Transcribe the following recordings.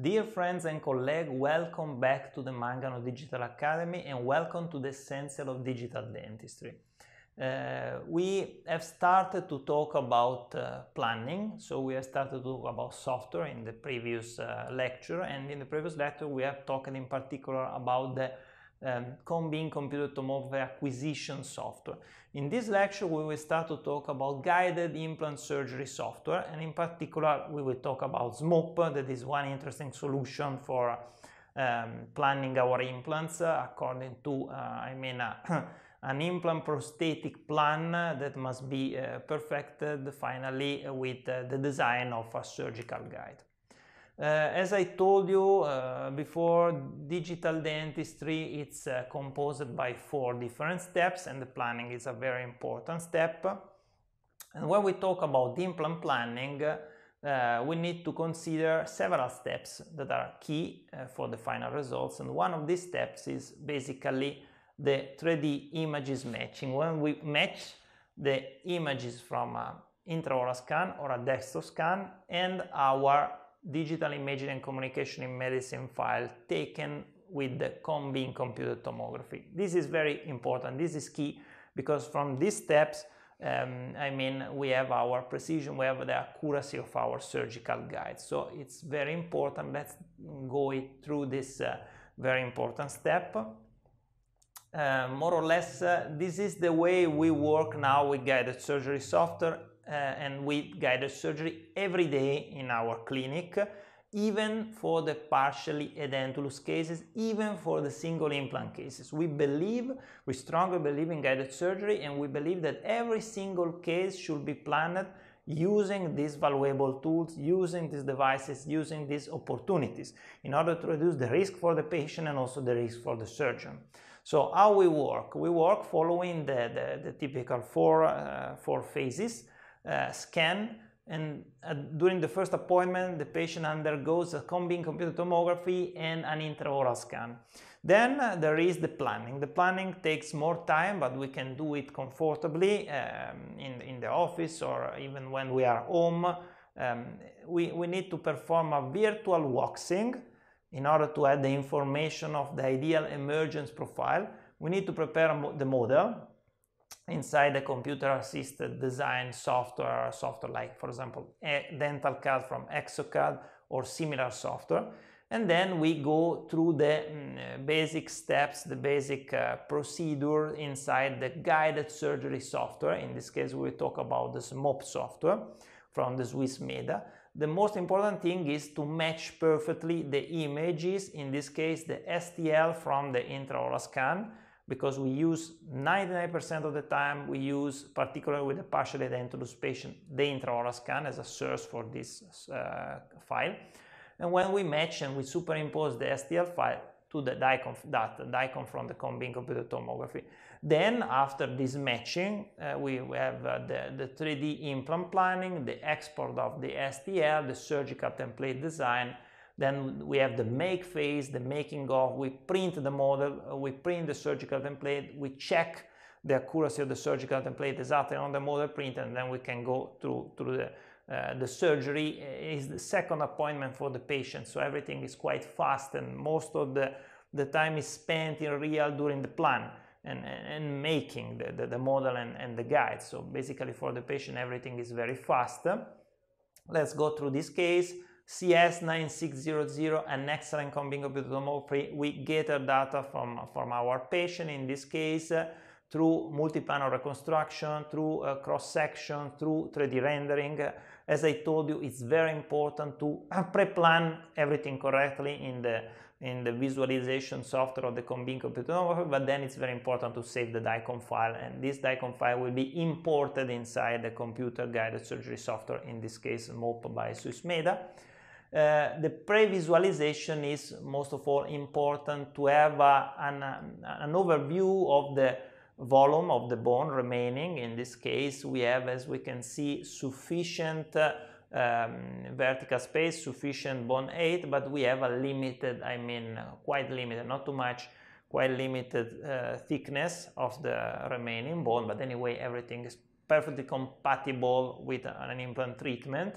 Dear friends and colleagues, welcome back to the Mangano Digital Academy and welcome to the Essential of Digital Dentistry. Uh, we have started to talk about uh, planning, so we have started to talk about software in the previous uh, lecture, and in the previous lecture we have talked in particular about the um, cone beam computed tomography acquisition software. In this lecture we will start to talk about guided implant surgery software, and in particular we will talk about SMOP, that is one interesting solution for um, planning our implants according to, uh, I mean, an implant prosthetic plan that must be uh, perfected finally with uh, the design of a surgical guide. Uh, as I told you uh, before, digital dentistry it's uh, composed by four different steps and the planning is a very important step. And when we talk about implant planning, uh, we need to consider several steps that are key for the final results and one of these steps is basically the 3D images matching. When we match the images from an intraoral scan or a desktop scan and our digital imaging and communication in medicine file taken with the cone beam computed tomography. This is very important. This is key because from these steps, um, I mean, we have our precision, we have the accuracy of our surgical guide. So it's very important. Let's go through this uh, very important step. Uh, more or less, uh, this is the way we work now with guided surgery software and with guided surgery every day in our clinic, even for the partially edentulous cases, even for the single implant cases. We believe, we strongly believe in guided surgery and we believe that every single case should be planned using these valuable tools, using these devices, using these opportunities in order to reduce the risk for the patient and also the risk for the surgeon. So how we work? We work following the, the, the typical four, uh, four phases, uh, scan, and uh, during the first appointment, the patient undergoes a cone beam computed tomography and an intraoral scan. Then uh, there is the planning. The planning takes more time, but we can do it comfortably um, in, in the office or even when we are home. Um, we, we need to perform a virtual waxing in order to add the information of the ideal emergence profile, we need to prepare the model inside the computer assisted design software, software like for example Dental CAD from Exocad or similar software. And then we go through the mm, basic steps, the basic uh, procedure inside the guided surgery software. In this case, we talk about the SMOP software from the Swissmeda. the most important thing is to match perfectly the images, in this case the STL from the intraoral scan, because we use 99% of the time we use, particularly with the partially edentulous patient, the intraoral scan as a source for this uh, file. And when we match and we superimpose the STL file to the DICOM data, DICOM from the cone beam computed tomography, then after this matching, uh, we, we, have uh, the, the 3D implant planning, the export of the STL, the surgical template design, then we have the make phase, the making of, we print the model, uh, we print the surgical template, we check the accuracy of the surgical template exactly on the model print, and then we can go through, through the uh, the surgery is the second appointment for the patient, so everything is quite fast and most of the, the time is spent in real during the plan and, and making the, the, the model and, and the guide. So basically for the patient everything is very fast. Let's go through this case. CS9600, an excellent cone beam computed tomography. We gather data from, from our patient in this case uh, through multi-planar reconstruction, through uh, cross-section, through 3D rendering. As I told you, it's very important to pre-plan everything correctly in the in the visualization software of the cone beam computed but then it's very important to save the DICOM file, and this DICOM file will be imported inside the computer guided surgery software, in this case SMOP by Swissmeda. Uh, the pre-visualization is most of all important to have uh, an, an overview of the volume of the bone remaining. In this case, we have, as we can see, sufficient um, vertical space, sufficient bone height, but we have a limited, I mean, quite limited, not too much, quite limited uh, thickness of the remaining bone, but anyway, everything is perfectly compatible with an implant treatment.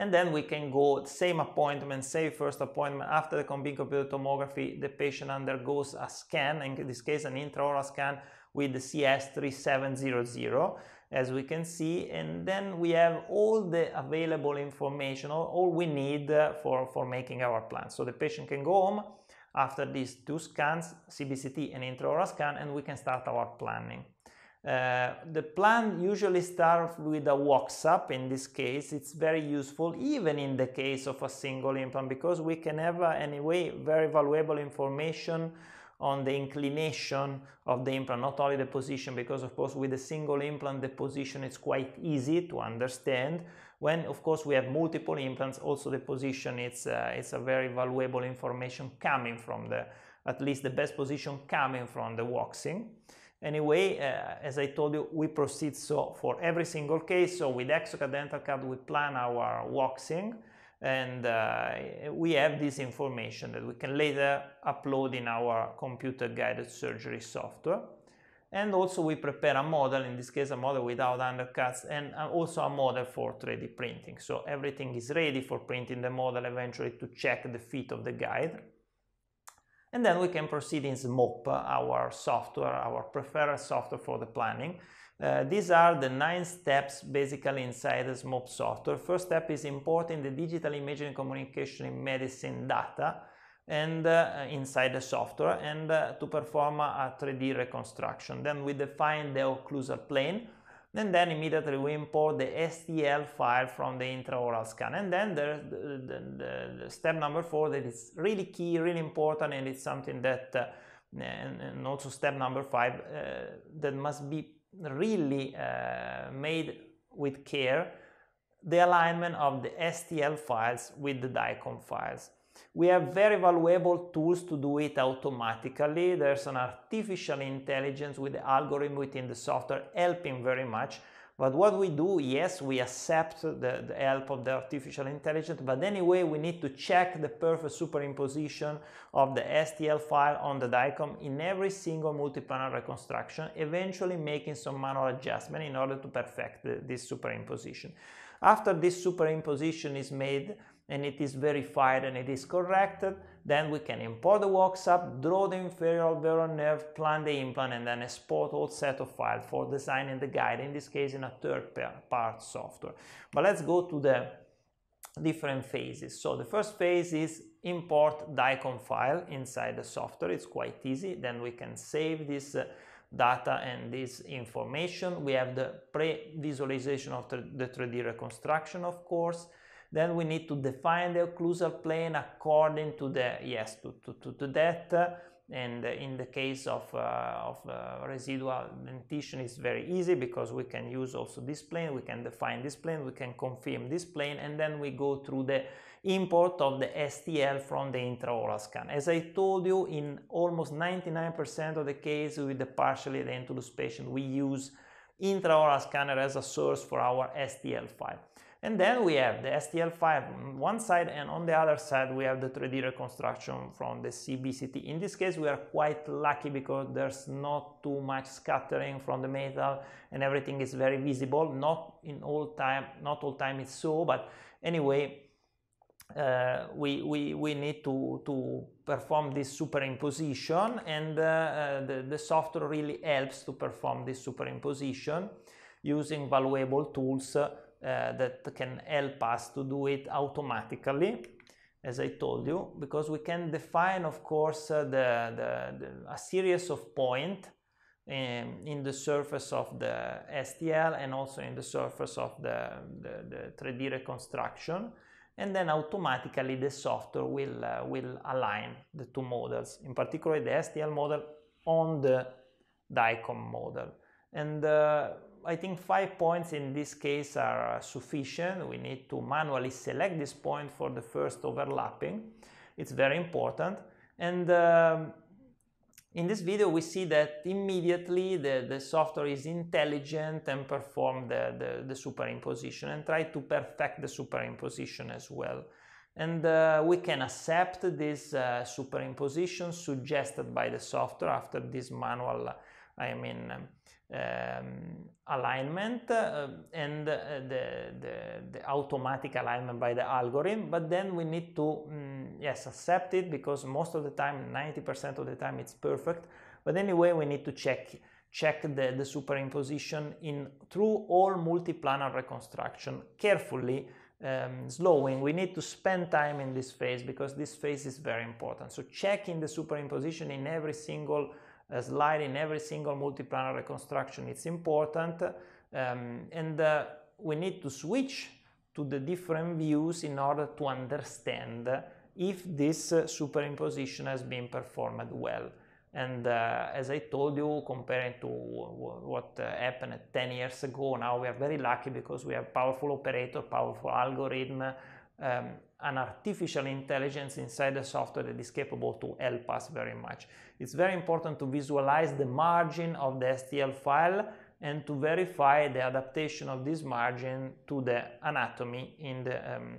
And then we can go same appointment, same first appointment. After the cone beam computer tomography, the patient undergoes a scan, in this case an intraoral scan with the CS3700, as we can see, and then we have all the available information, all, all we need uh, for, for making our plan. So the patient can go home after these two scans, CBCT and intraoral scan, and we can start our planning. Uh, the plan usually starts with a wax-up. In this case, it's very useful, even in the case of a single implant, because we can have, uh, anyway, very valuable information on the inclination of the implant, not only the position, because of course with a single implant, the position is quite easy to understand. When, of course, we have multiple implants, also the position, it's, uh, it's a very valuable information coming from the, at least the best position coming from the waxing. Anyway, uh, as I told you, we proceed so for every single case. So with Exocad DentalCAD, we plan our waxing and uh, we have this information that we can later upload in our computer guided surgery software. And also we prepare a model, in this case a model without undercuts, and uh, also a model for 3D printing. So everything is ready for printing the model eventually to check the fit of the guide and then we can proceed in SMOP, our software, our preferred software for the planning. Uh, these are the nine steps basically inside the SMOP software. First step is importing the digital imaging communication in medicine data and uh, inside the software and uh, to perform a 3D reconstruction. Then we define the occlusal plane and then immediately we import the STL file from the intraoral scan. And then there's the, the, the, step number four that is really key, really important, and it's something that, uh, and, and, also step number five, uh, that must be really uh, made with care, the alignment of the STL files with the DICOM files. We have very valuable tools to do it automatically. There's an artificial intelligence with the algorithm within the software helping very much. But what we do, yes, we accept the, the, help of the artificial intelligence, but anyway, we need to check the perfect superimposition of the STL file on the DICOM in every single multi-planar reconstruction, eventually making some manual adjustment in order to perfect the, this superimposition. After this superimposition is made, and it is verified and it is corrected, then we can import the wax-up, draw the inferior alveolar nerve, plan the implant, and then export all set of files for designing the guide, in this case in a third-part software. But let's go to the different phases. So the first phase is import DICOM file inside the software. It's quite easy. Then we can save this uh, data and this information. We have the pre-visualization of the 3D reconstruction, of course. Then we need to define the occlusal plane according to the, yes, to, to, to, to that. And in the case of, uh, of uh, residual dentition, it's very easy because we can use also this plane, we can define this plane, we can confirm this plane, and then we go through the import of the STL from the intraoral scan. As I told you, in almost 99% of the case with the partially dentulous patient, we use intraoral scanner as a source for our STL file. And then we have the STL file on one side and on the other side we have the 3D reconstruction from the CBCT. In this case we are quite lucky because there's not too much scattering from the metal and everything is very visible. Not in all time, not all time it's so, but anyway uh, we, we, we need to, to perform this superimposition and uh, uh, the, the software really helps to perform this superimposition using valuable tools uh, that can help us to do it automatically as I told you, because we can define, of course, uh, the, the, the, a series of points in, in, the surface of the STL and also in the surface of the, the, the 3D reconstruction. And then automatically the software will, uh, will align the two models, in particular the STL model on the DICOM model. And uh, I think five points in this case are sufficient. We need to manually select this point for the first overlapping. It's very important. And um, in this video, we see that immediately the, the software is intelligent and perform the, the, the superimposition and try to perfect the superimposition as well. And uh, we can accept this uh, superimposition suggested by the software after this manual, I mean, um, um, alignment uh, and uh, the, the, the, automatic alignment by the algorithm but then we need to mm, yes accept it because most of the time 90% of the time it's perfect. But anyway we need to check check the, the superimposition in through all multi-planar reconstruction carefully um, slowing. We need to spend time in this phase because this phase is very important. So checking the superimposition in every single slide in every single multiplanar reconstruction. It's important um, and uh, we need to switch to the different views in order to understand if this uh, superimposition has been performed well. And uh, as I told you, comparing to what uh, happened 10 years ago, now we are very lucky because we have powerful operator, powerful algorithm, um, an artificial intelligence inside the software that is capable to help us very much. It's very important to visualize the margin of the STL file and to verify the adaptation of this margin to the anatomy in the, um,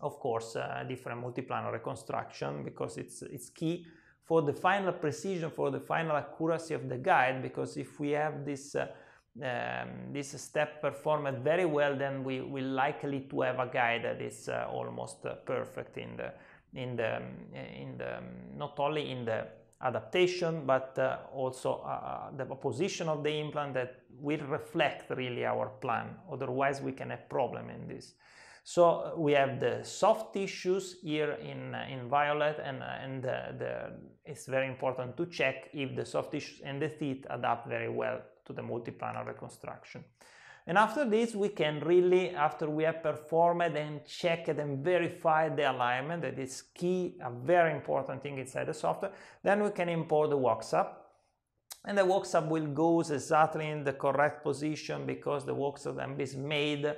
of course, uh, different multiplanar reconstruction because it's, it's key for the final precision, for the final accuracy of the guide because if we have this uh, um, this step performed very well, then we will likely to have a guide that is uh, almost uh, perfect in the in the in the not only in the adaptation but uh, also uh, uh, the position of the implant that will reflect really our plan. Otherwise, we can have problem in this. So uh, we have the soft tissues here in, in violet and, and the, it's very important to check if the soft tissues and the teeth adapt very well to the multiplanar reconstruction. And after this, we can really, after we have performed and checked and verified the alignment, that is key, a very important thing inside the software, then we can import the wax-up. And the wax-up will go exactly in the correct position because the wax-up is made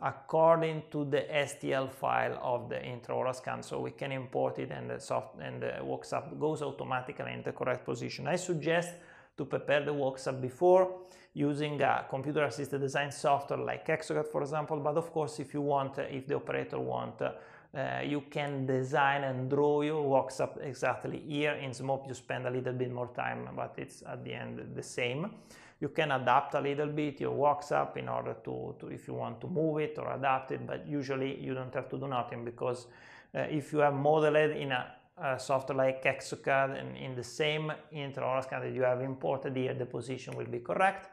according to the STL file of the intraoral scan. So we can import it and the soft and the wax-up goes automatically in the correct position. I suggest to prepare the wax-up before using a computer assisted design software like Exocad for example. But of course if you want if the operator want uh, you can design and draw your wax-up exactly here. In SMOP you spend a little bit more time but it's at the end the same. You can adapt a little bit your wax-up in order to, to if you want to move it or adapt it but usually you don't have to do nothing because uh, if you have modeled in a uh, software like Exocad and in the same intraoral scan that you have imported here, the position will be correct.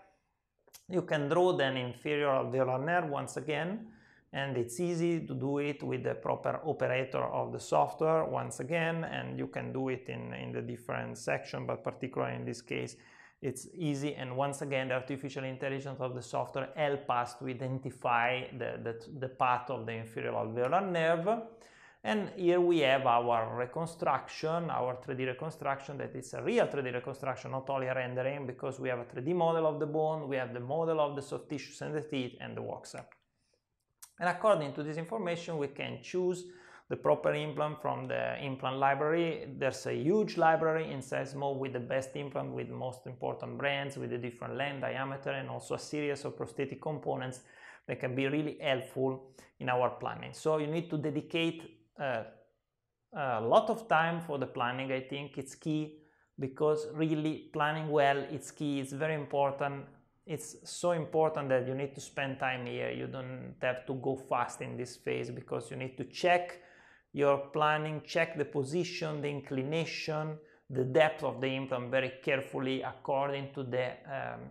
You can draw the inferior alveolar nerve once again, and it's easy to do it with the proper operator of the software once again, and you can do it in, in the different section, but particularly in this case, it's easy. And once again, the artificial intelligence of the software help us to identify the, the, the path of the inferior alveolar nerve. And here we have our reconstruction, our 3D reconstruction that is a real 3D reconstruction, not only a rendering, because we have a 3D model of the bone, we have the model of the soft tissues and the teeth and the wax-up. And according to this information, we can choose the proper implant from the implant library. There's a huge library in SESMO with the best implant, with most important brands, with the different length, diameter, and also a series of prosthetic components that can be really helpful in our planning. So you need to dedicate a lot of time for the planning. I think it's key because really planning well, it's key. It's very important. It's so important that you need to spend time here. You don't have to go fast in this phase because you need to check your planning, check the position, the inclination, the depth of the implant very carefully according to the um,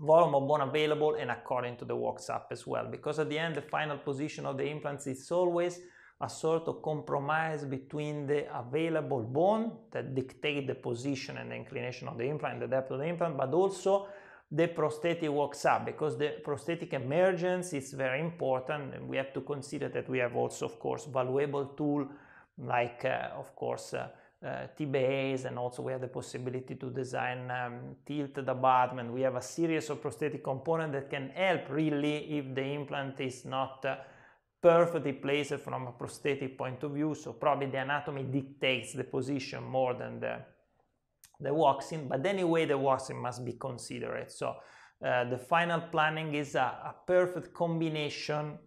volume of bone available and according to the wax-up as well. Because at the end, the final position of the implants is always a sort of compromise between the available bone that dictate the position and the inclination of the implant, the depth of the implant, but also the prosthetic wax-up because the prosthetic emergence is very important and we have to consider that we have also of course valuable tool like uh, of course uh, uh, T-Base and also we have the possibility to design um, tilted abutment. We have a series of prosthetic components that can help really if the implant is not uh, perfectly placed from a prosthetic point of view. So probably the anatomy dictates the position more than the, the waxing, but anyway, the waxing must be considered. So uh, the final planning is a, a perfect combination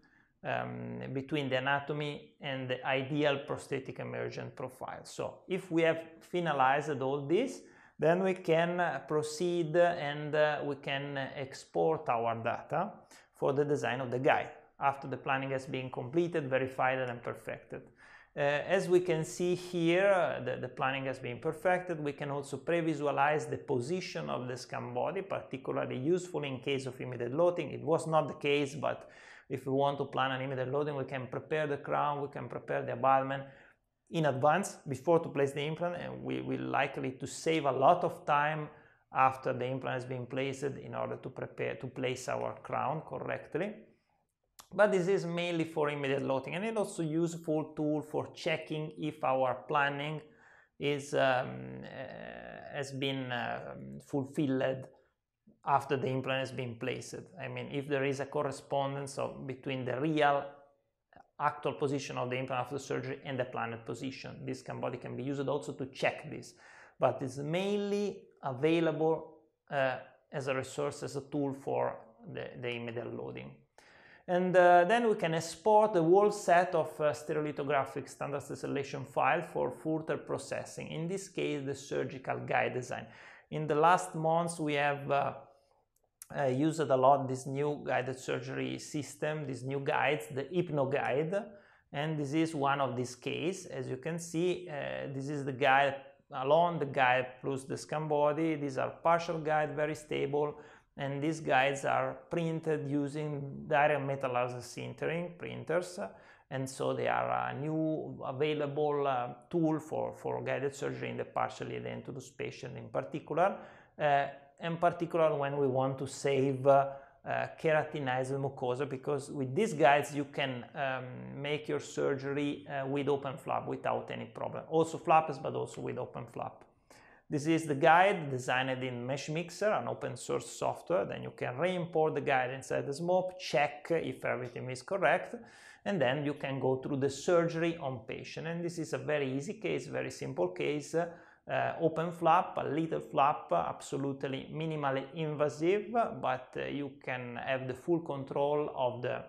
um, between the anatomy and the ideal prosthetic emergent profile. So if we have finalized all this, then we can proceed and uh, we can export our data for the design of the guide after the planning has been completed, verified and perfected. Uh, as we can see here, the, the, planning has been perfected. We can also pre-visualize the position of the scan body, particularly useful in case of immediate loading. It was not the case, but if we want to plan an immediate loading, we can prepare the crown, we can prepare the abutment in advance before to place the implant, and we will likely to save a lot of time after the implant has been placed in order to prepare to place our crown correctly but this is mainly for immediate loading and it's also useful tool for checking if our planning is um, uh, has been uh, fulfilled after the implant has been placed. I mean, if there is a correspondence of, between the real actual position of the implant after surgery and the planned position. This scan body can be used also to check this, but it's mainly available uh, as a resource, as a tool for the, the immediate loading. And uh, then we can export the whole set of uh, stereolithographic standard tessellation file for further processing. In this case, the surgical guide design. In the last months, we have uh, uh used a lot this new guided surgery system, these new guides, the HypnoGuide. And this is one of these cases. As you can see, uh, this is the guide alone, the guide plus the scan body. These are partial guide, very stable and these guides are printed using direct metal laser sintering printers and so they are a new available uh, tool for, for guided surgery in the partially edentulous patient in particular, uh, in particular when we want to save uh, uh, keratinized mucosa because with these guides you can um, make your surgery uh, with open flap without any problem. Also flaps but also with open flap. This is the guide designed in Meshmixer, an open source software. Then you can re-import the guide inside the SMOP, check if everything is correct, and then you can go through the surgery on patient. And this is a very easy case, very simple case. Uh, open flap, a little flap, absolutely minimally invasive, but uh, you can have the full control of the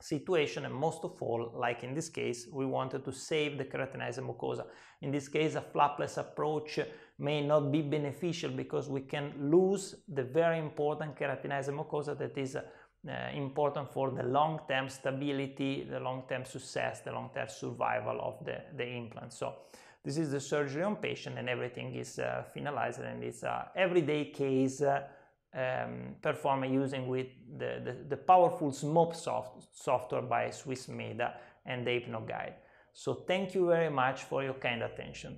situation and most of all, like in this case, we wanted to save the keratinized mucosa. In this case, a flapless approach may not be beneficial because we can lose the very important keratinized mucosa that is uh, important for the long-term stability, the long-term success, the long-term survival of the, the implant. So this is the surgery on patient and everything is uh, finalized and it's an everyday case uh, um, using with the, the, the powerful SMOP soft, software by Swissmeda and the HypnoGuide. So thank you very much for your kind attention.